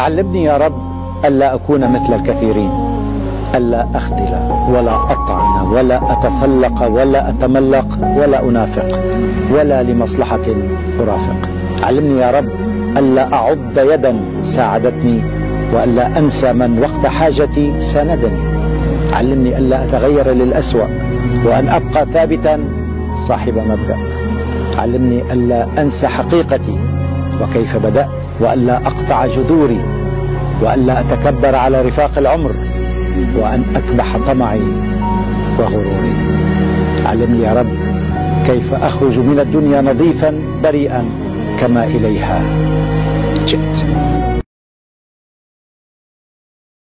علمني يا رب ألا أكون مثل الكثيرين ألا أخذل ولا أطعن ولا أتسلق ولا أتملق ولا أنافق ولا لمصلحة أرافق. علمني يا رب ألا أعض يدا ساعدتني وألا أنسى من وقت حاجتي ساندني علمني ألا أتغير للأسوأ وأن أبقى ثابتا صاحب مبدأ. علمني ألا أنسى حقيقتي وكيف بدأت وألا أقطع جذوري وألا أتكبر على رفاق العمر وأن أكبح طمعي وغروري. علمني يا رب كيف أخرج من الدنيا نظيفا بريئا كما إليها